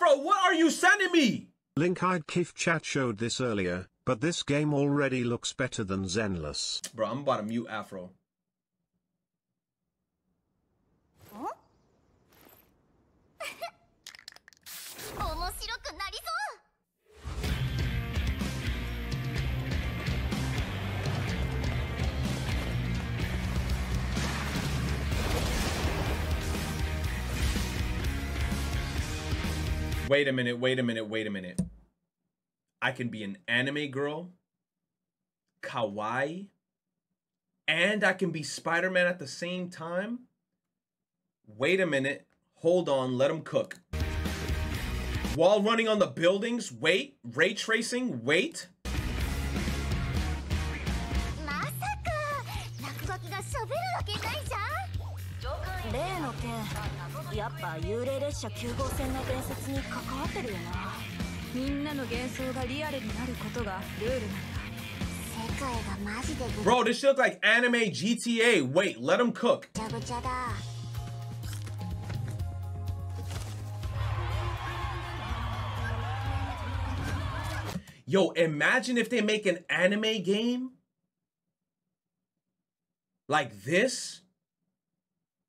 Afro, what are you sending me? Link I'd Kif chat showed this earlier, but this game already looks better than Zenless. Bro, I'm about to mute Afro. Wait a minute, wait a minute, wait a minute. I can be an anime girl, kawaii, and I can be Spider Man at the same time? Wait a minute. Hold on, let him cook. While running on the buildings, wait. Ray tracing, wait. 例の件やっぱ幽霊列車9号線の伝説に関わってるよなみんなの幻想がリアルになることがルールなんだ Bro, this shit look like anime GTA. Wait, let him cook. Yo, imagine if they make an anime game like this,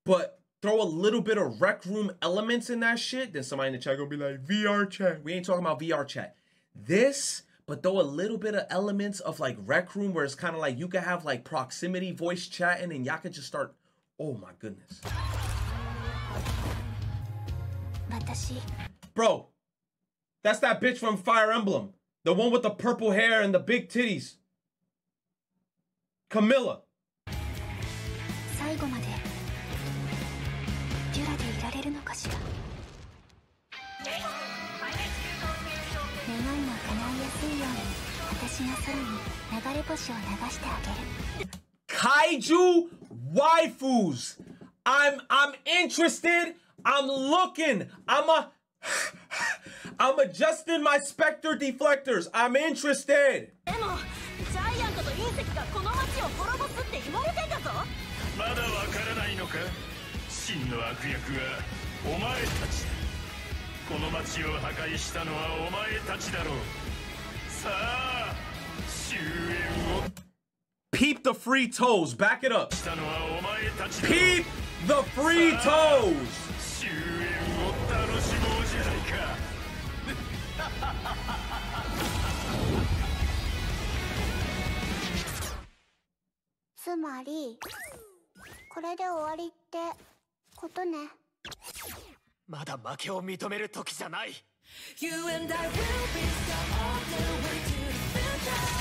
but throw a little bit of rec room elements in that shit. Then somebody in the chat gonna be like, VR chat. We ain't talking about VR chat. This, but throw a little bit of elements of like rec room where it's kind of like you can have like proximity voice chatting and y'all can just start. Oh my goodness. Bro, that's that bitch from Fire Emblem. The one with the purple hair and the big titties. Camilla. 私が空に流れ星を流してあげる Kaiju waifus. I'm I'm interested. I'm looking. I'm a I'm adjusting my specter deflectors. I'm interested. でもジャイアントと隕石がこの街を滅ぼすって言われてんだぞまだわからないのか？真の悪役はお前たちだこの街を破壊したのはお前たちだろうさあ Peep the free toes. Back it up. したのはお前たちだろう Peep the free toes. 終焉を楽しもうじゃないかつまりこれで終わりってことねまだ負けを認める時じゃない You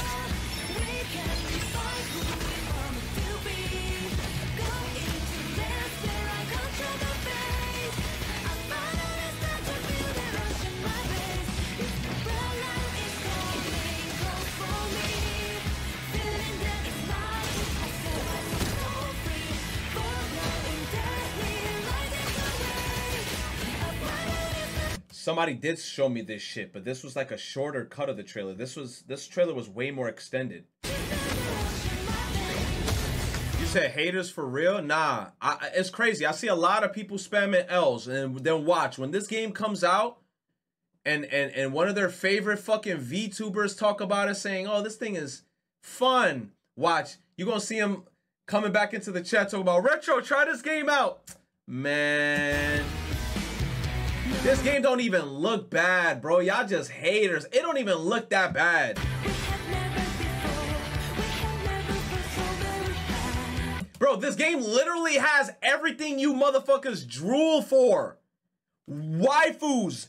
Somebody did show me this shit, but this was like a shorter cut of the trailer. This was this trailer was way more extended. You said haters for real? Nah, I, it's crazy. I see a lot of people spamming L's, and then watch when this game comes out, and and and one of their favorite fucking VTubers talk about it, saying, "Oh, this thing is fun." Watch, you gonna see him coming back into the chat talking about retro. Try this game out, man. This game don't even look bad, bro. Y'all just haters. It don't even look that bad. Bro, this game literally has everything you motherfuckers drool for. Waifus,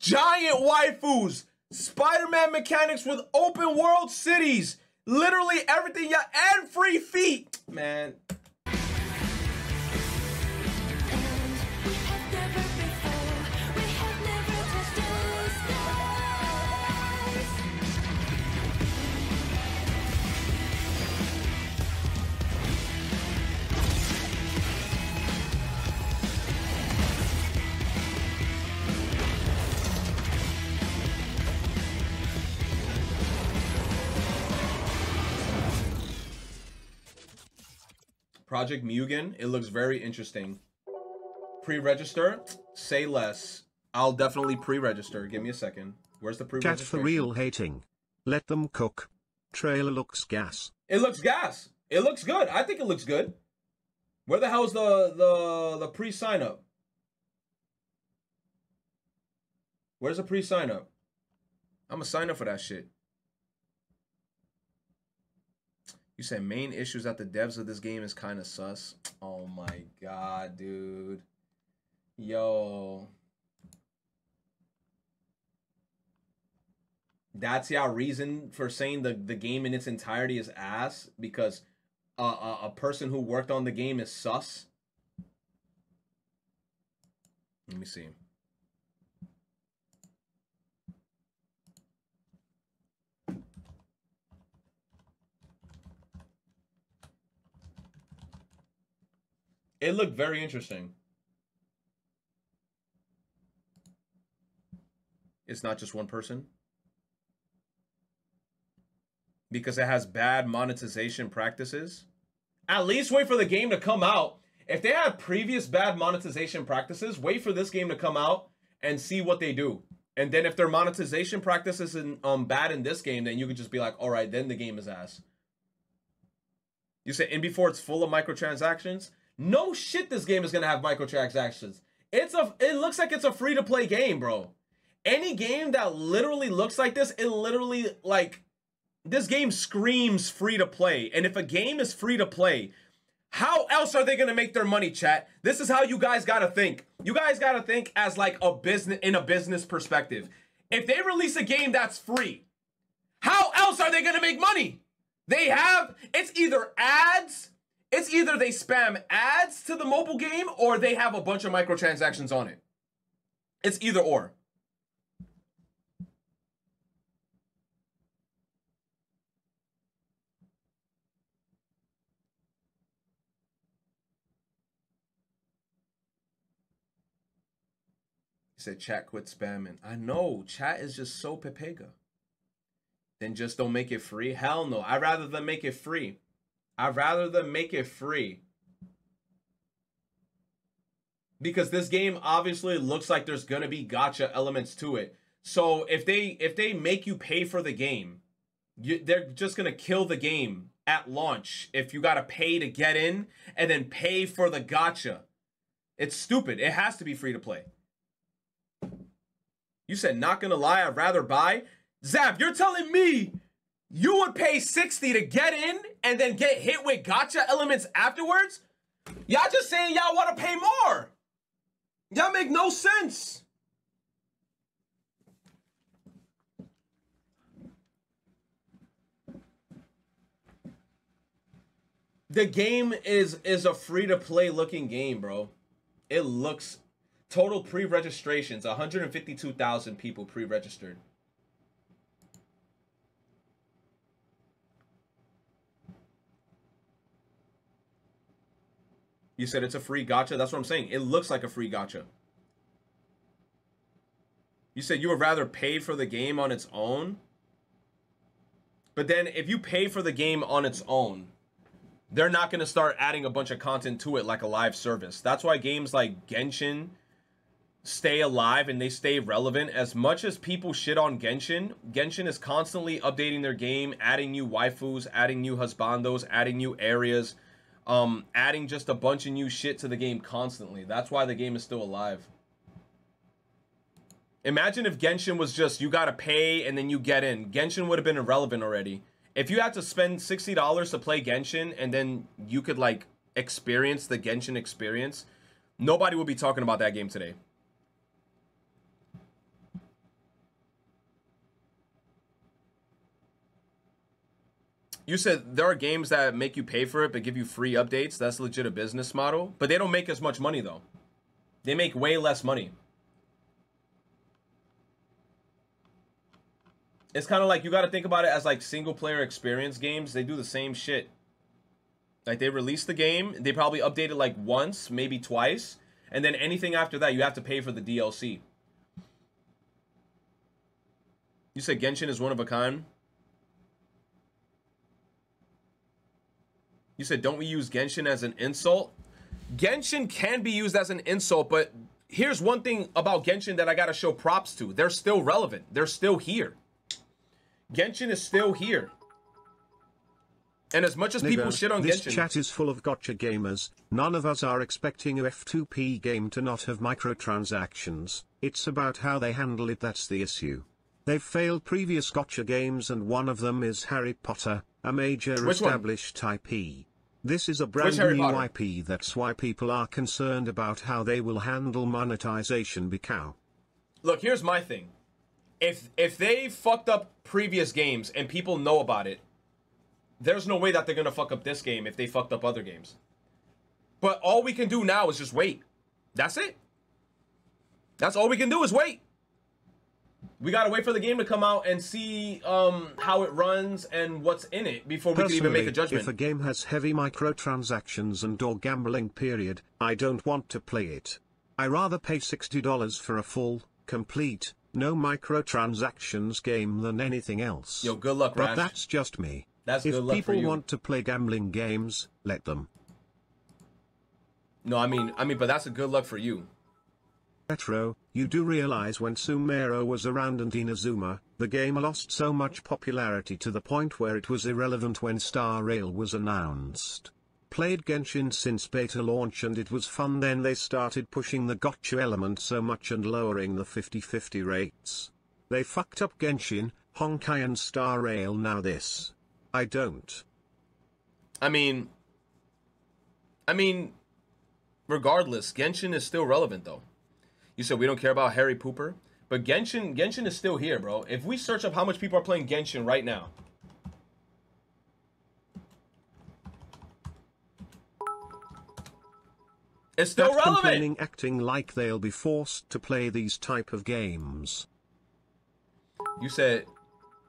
giant waifus, Spider-Man mechanics with open world cities. Literally everything, yeah, and free feet. Man, Project Mugen, it looks very interesting. Pre-register, say less. I'll definitely pre-register. Give me a second. Where's the Chat pre-registration? for real hating. Let them cook. Trailer looks gas. It looks gas. It looks good. I think it looks good. Where the hell's the the the pre-sign up? Where's the pre-sign up? I'm gonna sign up for that shit. You said main issues that the devs of this game is kind of sus. Oh my god, dude. Yo. That's your reason for saying the, the game in its entirety is ass because a, a, a person who worked on the game is sus. Let me see. It looked very interesting. It's not just one person. Because it has bad monetization practices. At least wait for the game to come out. If they had previous bad monetization practices, wait for this game to come out and see what they do. And then if their monetization practices isn't um bad in this game, then you could just be like, all right, then the game is ass. You say and before it's full of microtransactions. No shit, this game is gonna have microtransactions. It's a. It looks like it's a free to play game, bro. Any game that literally looks like this, it literally like this game screams free to play. And if a game is free to play, how else are they gonna make their money, chat? This is how you guys gotta think. You guys gotta think as like a business in a business perspective. If they release a game that's free, how else are they gonna make money? They have it's either ads, it's either they spam ads to the mobile game or they have a bunch of microtransactions on it. It's either or. He said chat quit spamming. I know, chat is just so pepega. Then just don't make it free? Hell no. I'd rather than make it free. I'd rather than make it free. Because this game obviously looks like there's gonna be gacha elements to it. So if they if they make you pay for the game, you, they're just gonna kill the game at launch if you gotta pay to get in and then pay for the gacha. It's stupid. It has to be free to play. You said not gonna lie, I'd rather buy. Zap, you're telling me you would pay 60 to get in and then get hit with gacha elements afterwards? Y'all just saying y'all want to pay more. Y'all make no sense. The game is is a free to play looking game, bro. It looks total pre-registrations 152,000 people pre-registered. You said it's a free gacha. That's what I'm saying. It looks like a free gacha. You said you would rather pay for the game on its own. But then if you pay for the game on its own, they're not going to start adding a bunch of content to it like a live service. That's why games like Genshin stay alive and they stay relevant. As much as people shit on Genshin, Genshin is constantly updating their game, adding new waifus, adding new husbandos, adding new areas, um, adding just a bunch of new shit to the game constantly. That's why the game is still alive. Imagine if Genshin was just you gotta pay and then you get in. Genshin would have been irrelevant already. If you had to spend sixty dollars to play Genshin and then you could like experience the Genshin experience, nobody would be talking about that game today. You said there are games that make you pay for it but give you free updates. That's legit a business model, but they don't make as much money though. They make way less money. It's kind of like you got to think about it as like single player experience games. They do the same shit. Like they release the game, they probably update it like once, maybe twice, and then anything after that you have to pay for the DLC. You said Genshin is one of a kind. You said don't we use Genshin as an insult? Genshin can be used as an insult, but here's one thing about Genshin that I gotta show props to. They're still relevant. They're still here. Genshin is still here. And as much as people Nigga, shit on this Genshin, chat is full of gacha gamers. None of us are expecting a F2P game to not have microtransactions. It's about how they handle it that's the issue. They've failed previous gacha games and one of them is Harry Potter, a major Which one? established IP. This is a brand new IP that's why people are concerned about how they will handle monetization because look, here's my thing. If if they fucked up previous games and people know about it, there's no way that they're gonna fuck up this game if they fucked up other games. But all we can do now is just wait. That's it. That's all we can do is wait. We gotta wait for the game to come out and see um, how it runs and what's in it before we can even make a judgment. If a game has heavy microtransactions and or gambling period, I don't want to play it. I rather pay $60 for a full, complete, no microtransactions game than anything else. Yo, good luck, But that's just me. That's if good luck for people want to play gambling games, let them. No, I mean, I mean, but that's a good luck for you. Retro, you do realize when Sumeru was around and Inazuma, the game lost so much popularity to the point where it was irrelevant when Star Rail was announced. Played Genshin since beta launch and it was fun then they started pushing the gacha element so much and lowering the 50-50 rates. They fucked up Genshin, Honkai and Star Rail now this. I don't. I mean, I mean, regardless, Genshin is still relevant though. You said we don't care about Harry Pooper, but Genshin, Genshin is still here, bro. If we search up how much people are playing Genshin right now, it's still Stop relevant. complaining acting like they'll be forced to play these type of games. You said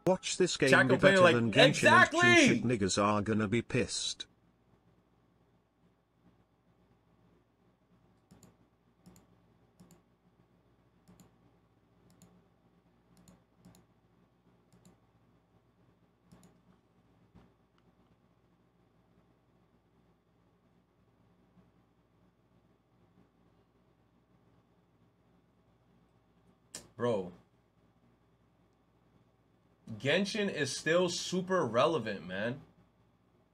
Watch this game be better like, than Genshin "Exactly!" and shit niggas are gonna be pissed. Bro. Genshin is still super relevant, man.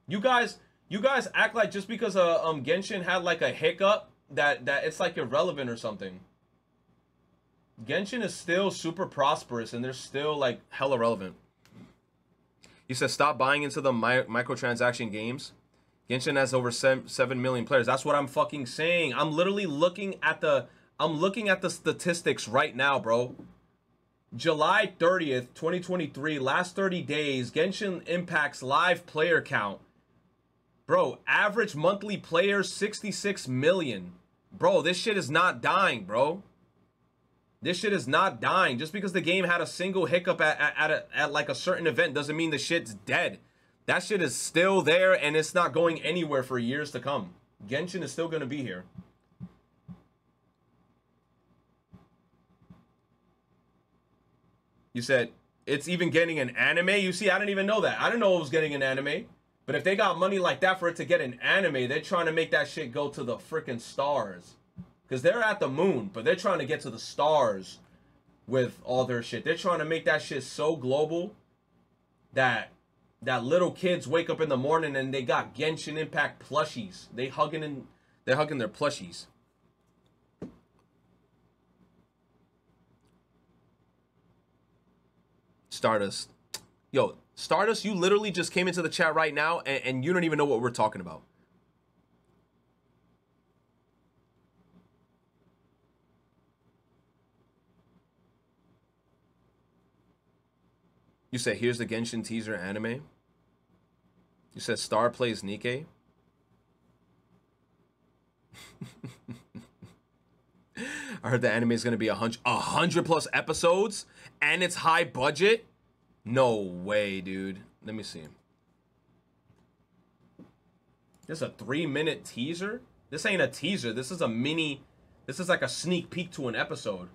You guys, you guys act like just because uh, um Genshin had like a hiccup that that it's like irrelevant or something. Genshin is still super prosperous and they're still like hella relevant. You said stop buying into the mi- microtransaction games. Genshin has over seven, 7 million players. That's what I'm fucking saying. I'm literally looking at the I'm looking at the statistics right now, bro. July 30th, 2023, last 30 days, Genshin Impact's live player count. Bro, average monthly players 66 million. Bro, this shit is not dying, bro. This shit is not dying. Just because the game had a single hiccup at at, at, a, at like a certain event doesn't mean the shit's dead. That shit is still there and it's not going anywhere for years to come. Genshin is still gonna be here. You said it's even getting an anime. You see, I didn't even know that. I didn't know it was getting an anime. But if they got money like that for it to get an anime, they're trying to make that shit go to the freaking stars. Because they're at the moon, but they're trying to get to the stars with all their shit. They're trying to make that shit so global that that little kids wake up in the morning and they got Genshin Impact plushies. They hugging and they're hugging their plushies. Stardust. Yo, Stardust, you literally just came into the chat right now and, and you don't even know what we're talking about. You said here's the Genshin teaser anime. You said Star plays Nikke. I heard the anime is gonna be a hundred, a hundred plus episodes, and it's high budget. No way, dude. Let me see. This is a three minute teaser. This ain't a teaser. This is a mini. This is like a sneak peek to an episode.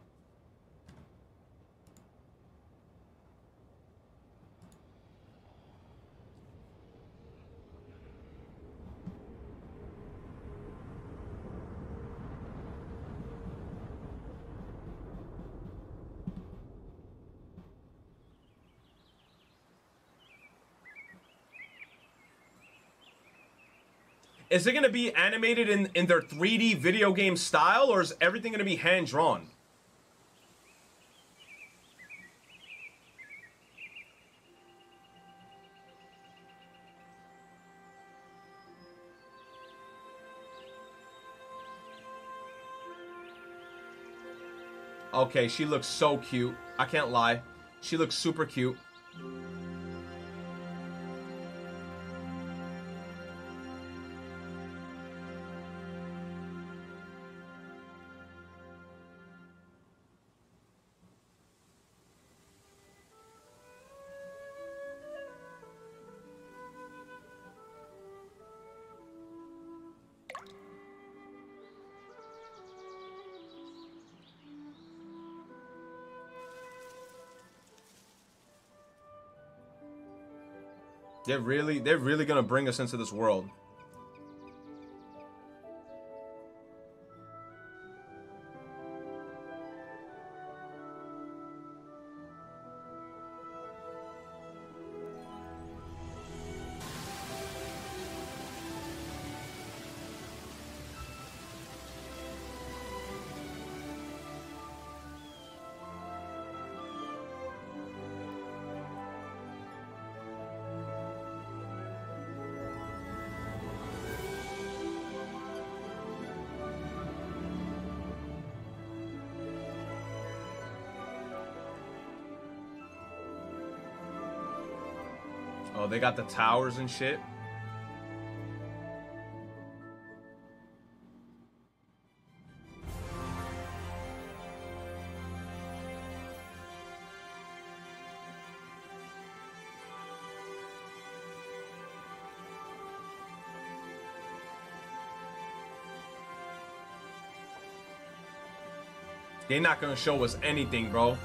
Is it gonna be animated in in their 3D video game style, or is everything gonna be hand drawn? Okay, she looks so cute. I can't lie. She looks super cute. They're really, they're really gonna bring us into this world. Oh, they got the towers and shit. They're not gonna show us anything, bro.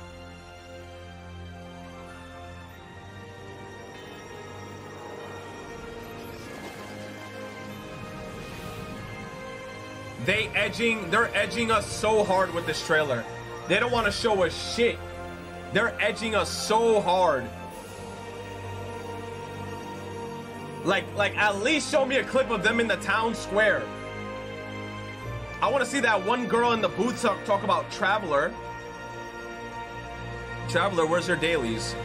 They edging, they're edging us so hard with this trailer. They don't want to show us shit. They're edging us so hard. Like, like at least show me a clip of them in the town square. I want to see that one girl in the booth talk, talk about Traveler. Traveler, where's your dailies?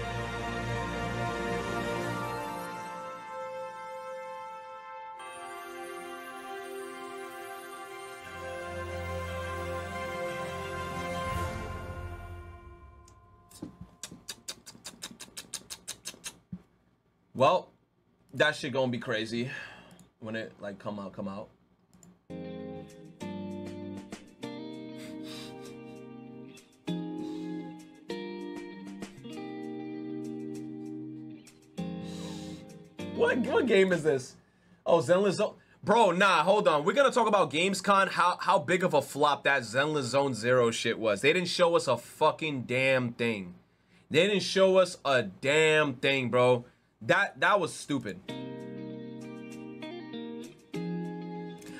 Well, that shit gonna be crazy when it like come out, come out. What what game is this? Oh, Zenless Zone. Bro, nah, hold on. We're gonna talk about Gamescom, how how big of a flop that Zenless Zone Zero shit was. They didn't show us a fucking damn thing. They didn't show us a damn thing, bro. That that was stupid.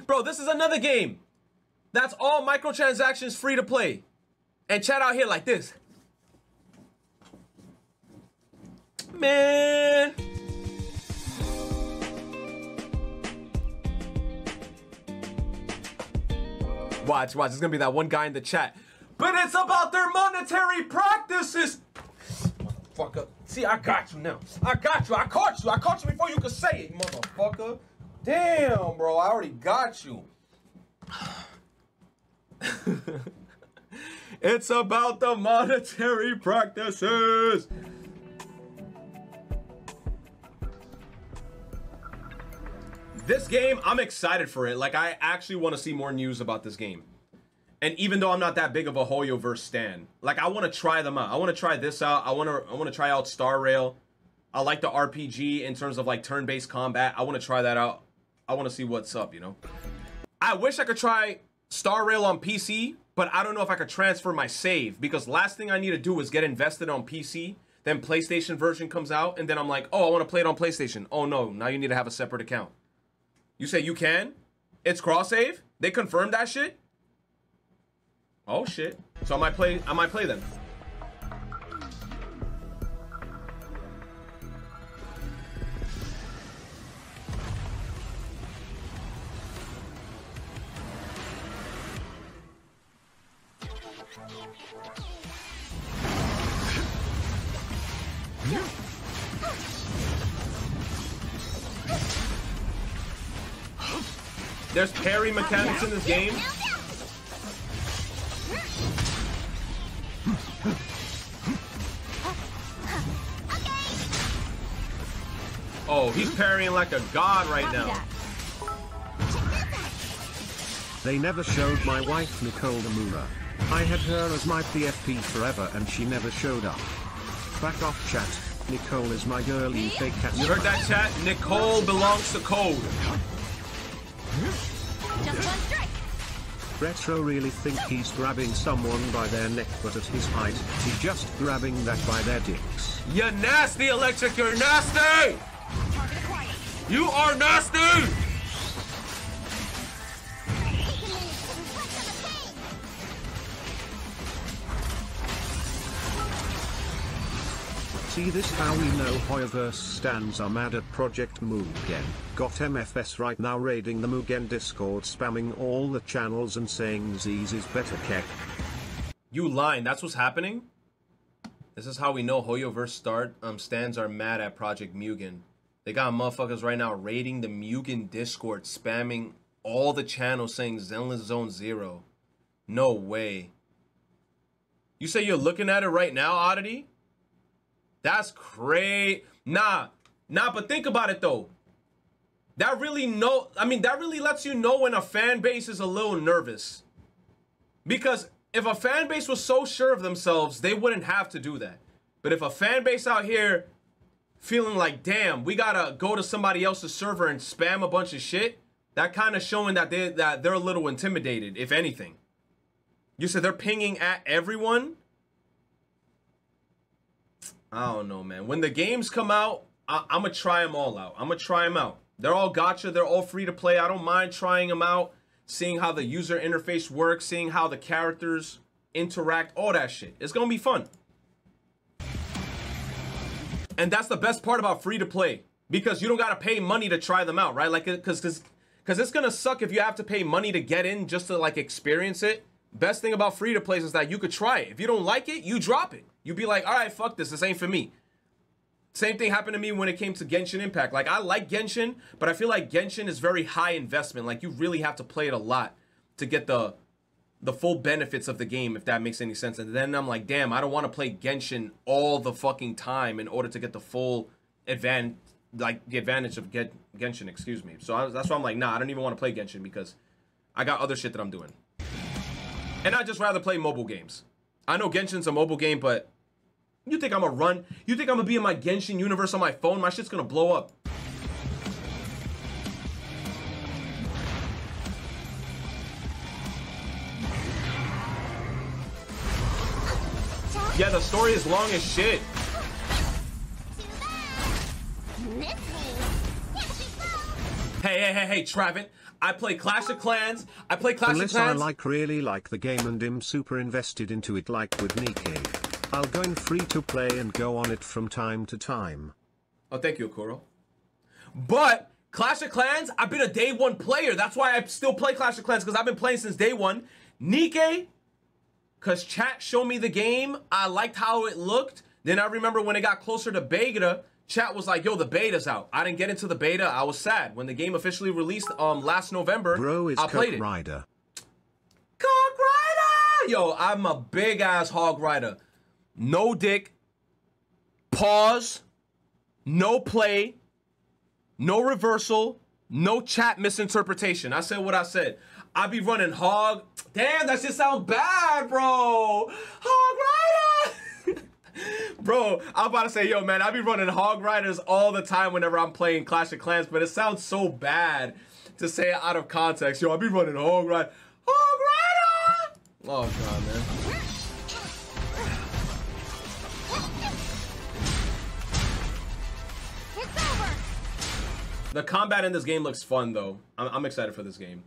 Bro, this is another game. That's all microtransactions free to play. And chat out here like this. Man. Watch, watch. It's gonna be that one guy in the chat. But it's about their monetary practices. Motherfucker. See, I got you now. I got you. I caught you. I caught you before you could say it, motherfucker. Damn, bro. I already got you. it's about the monetary practices. This game, I'm excited for it. Like, I actually want to see more news about this game. And even though I'm not that big of a Hoyoverse stan, like I want to try them out. I want to try this out. I want to I want to try out Star Rail. I like the RPG in terms of like turn-based combat. I want to try that out. I want to see what's up, you know. I wish I could try Star Rail on PC, but I don't know if I could transfer my save because last thing I need to do is get invested on PC. Then PlayStation version comes out, and then I'm like, oh, I want to play it on PlayStation. Oh no, now you need to have a separate account. You say you can? It's cross save? They confirmed that shit? Oh shit. So I might play I might play them. There's parry mechanics in this game. He's parrying like a god right now. They never showed my wife Nicole Demara. I had her as my PFP forever and she never showed up. Back off chat. Nicole is my girl you fake cat. You heard that chat? Nicole belongs to Code. Just one strike. Retro really think he's grabbing someone by their neck but at his height, he's just grabbing that by their dicks. You nasty electric, you're nasty! Target acquired. You are nasty! See this how we know Hoyoverse stands are mad at Project Mugen. Got MFS right now raiding the Mugen Discord spamming all the channels and saying Z's is better kek. You lying, that's what's happening? This is how we know Hoyoverse start um stands are mad at Project Mugen. They got motherfuckers right now raiding the Mugen Discord, spamming all the channels saying Zenless Zone Zero. No way. You say you're looking at it right now, Oddity? That's crazy. Nah, nah, but think about it though. That really no, I mean that really lets you know when a fan base is a little nervous. Because if a fan base was so sure of themselves, they wouldn't have to do that. But if a fan base out here feeling like, damn, we gotta go to somebody else's server and spam a bunch of shit, that kind of showing that they that they're a little intimidated, if anything. You said they're pinging at everyone. I don't know, man. When the games come out, I- I'm gonna try them all out. I'm gonna try them out. They're all gacha. They're all free to play. I don't mind trying them out, seeing how the user interface works, seeing how the characters interact, all that shit. It's gonna be fun. And that's the best part about free to play because you don't gotta pay money to try them out, right? Like, uh, because because because it's gonna suck if you have to pay money to get in just to like experience it. Best thing about free to plays is that you could try it. If you don't like it, you drop it. You'd be like, all right, fuck this. This ain't for me. Same thing happened to me when it came to Genshin Impact. Like I like Genshin, but I feel like Genshin is very high investment. Like you really have to play it a lot to get the the full benefits of the game, if that makes any sense. And then I'm like, damn, I don't want to play Genshin all the fucking time in order to get the full advan like the advantage of get Genshin. Excuse me. So I, that's why I'm like, nah, I don't even want to play Genshin because I got other shit that I'm doing. And I just rather play mobile games. I know Genshin's a mobile game, but you think I'm gonna run? You think I'm gonna be in my Genshin universe on my phone? My shit's gonna blow up. Yeah, the story is long as shit. Hey, hey, hey, hey, Travin. I play Clash of Clans. I play Clash Unless of I Clans. like really like the game and am super invested into it like with Nikke. I'll go in free to play and go on it from time to time. Oh, thank you, Akuro. But Clash of Clans, I've been a day one player. That's why I still play Clash of Clans because I've been playing since day one. Nikke, because chat showed me the game. I liked how it looked. Then I remember when it got closer to beta, chat was like, yo, the beta's out. I didn't get into the beta. I was sad. When the game officially released um last November, Bro is I played Coke it. Rider. Cock Rider! Yo, I'm a big ass Hog Rider. No dick. Pause. No play. No reversal. No chat misinterpretation. I said what I said. I be running hog. Damn, that shit sound bad, bro. Hog Rider! Bro, I'm about to say, yo, man, I be running Hog Riders all the time whenever I'm playing Clash of Clans, but it sounds so bad to say it out of context. Yo, I be running Hog Rider. Hog Rider! Oh, God, man. The combat in this game looks fun, though. I'm, I'm excited for this game.